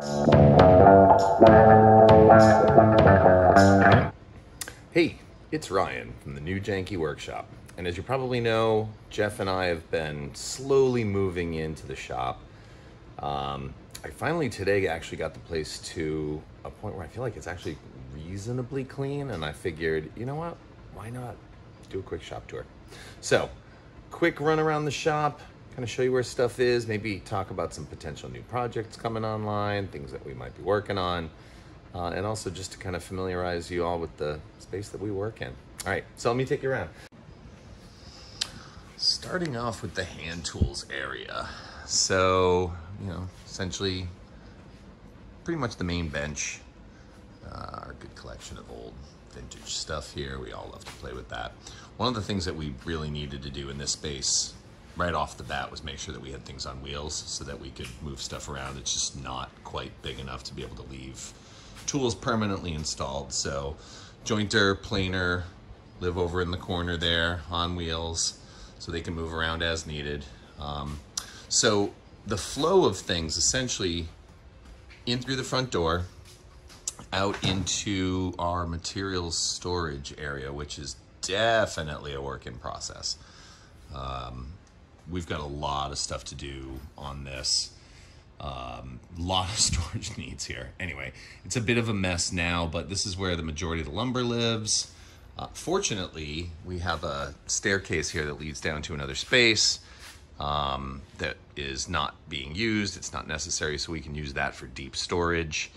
Hey, it's Ryan from the New Janky Workshop. And as you probably know, Jeff and I have been slowly moving into the shop. Um, I finally today actually got the place to a point where I feel like it's actually reasonably clean, and I figured, you know what, why not do a quick shop tour? So, quick run around the shop, kind of show you where stuff is, maybe talk about some potential new projects coming online, things that we might be working on, uh, and also just to kind of familiarize you all with the space that we work in. All right, so let me take you around. Starting off with the hand tools area. So, you know, essentially pretty much the main bench. Uh, our good collection of old vintage stuff here. We all love to play with that. One of the things that we really needed to do in this space right off the bat was make sure that we had things on wheels so that we could move stuff around. It's just not quite big enough to be able to leave tools permanently installed. So jointer, planer, live over in the corner there on wheels so they can move around as needed. Um, so the flow of things essentially in through the front door, out into our materials storage area, which is definitely a work in process. Um, we've got a lot of stuff to do on this. A um, lot of storage needs here. Anyway, it's a bit of a mess now, but this is where the majority of the lumber lives. Uh, fortunately, we have a staircase here that leads down to another space um, that is not being used. It's not necessary, so we can use that for deep storage.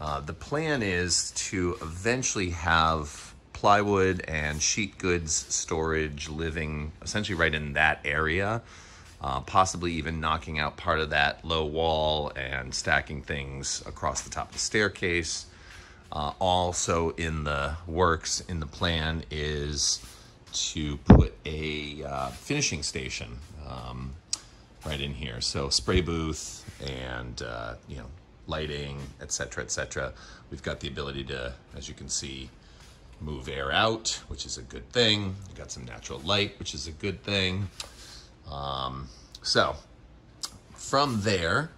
Uh, the plan is to eventually have plywood and sheet goods storage living essentially right in that area, uh, possibly even knocking out part of that low wall and stacking things across the top of the staircase. Uh, also in the works, in the plan is to put a uh, finishing station um, right in here. So spray booth and, uh, you know, lighting, etc., etc. We've got the ability to, as you can see, move air out, which is a good thing. We've got some natural light, which is a good thing. Um, so from there,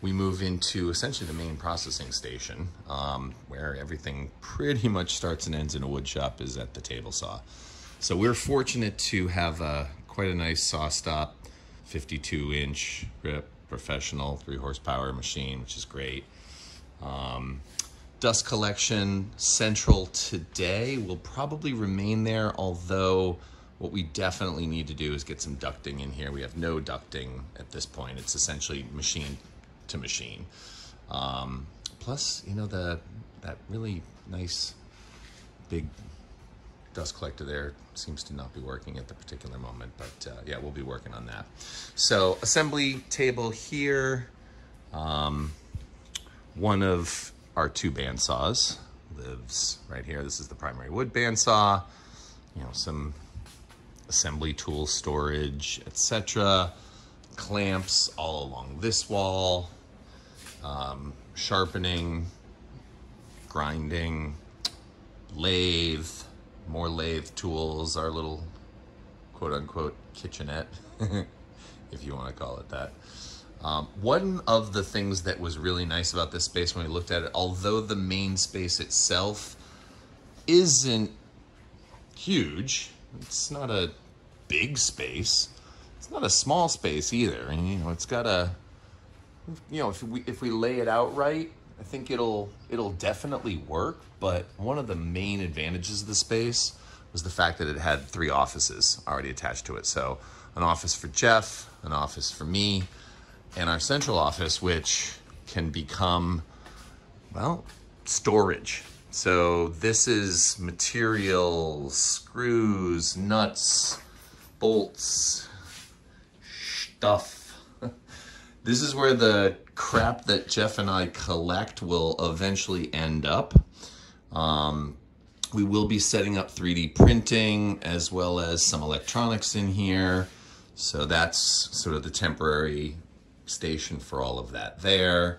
we move into essentially the main processing station, um, where everything pretty much starts and ends in a wood shop is at the table saw. So we're fortunate to have a, quite a nice SawStop, 52 inch rip professional three horsepower machine, which is great. Um, dust collection central today will probably remain there, although what we definitely need to do is get some ducting in here. We have no ducting at this point. It's essentially machine to machine. Um, plus, you know, the that really nice big dust collector there seems to not be working at the particular moment, but uh, yeah, we'll be working on that. So assembly table here. Um, one of our two bandsaws lives right here. This is the primary wood bandsaw. You know, some assembly tool storage, etc. Clamps all along this wall. Um, sharpening, grinding, lathe, more lathe tools, our little quote unquote kitchenette, if you want to call it that. Um, one of the things that was really nice about this space when we looked at it, although the main space itself isn't huge, it's not a big space. It's not a small space either. And, you know, it's got a, you know, if we, if we lay it out right, I think it'll, it'll definitely work. But one of the main advantages of the space was the fact that it had three offices already attached to it. So an office for Jeff, an office for me, and our central office, which can become, well, storage. So this is materials, screws, nuts, bolts, stuff. this is where the crap that Jeff and I collect will eventually end up. Um, we will be setting up 3D printing as well as some electronics in here. So that's sort of the temporary station for all of that there.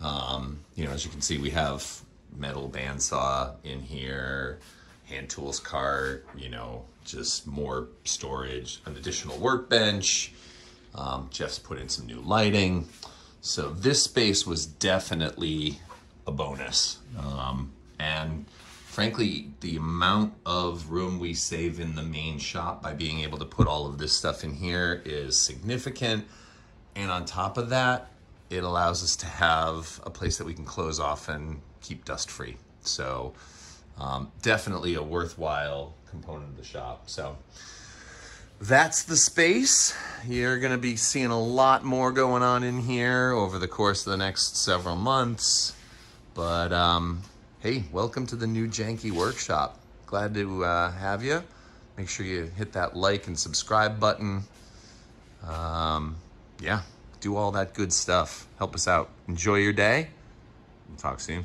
Um, you know, as you can see, we have metal bandsaw in here, hand tools cart, you know, just more storage, an additional workbench. Um, Jeff's put in some new lighting. So this space was definitely a bonus. Um, and frankly, the amount of room we save in the main shop by being able to put all of this stuff in here is significant. And on top of that, it allows us to have a place that we can close off and keep dust free. So um, definitely a worthwhile component of the shop. So that's the space. You're gonna be seeing a lot more going on in here over the course of the next several months. But um, hey, welcome to the new Janky Workshop. Glad to uh, have you. Make sure you hit that like and subscribe button. Um, yeah, do all that good stuff. Help us out. Enjoy your day. Talk soon.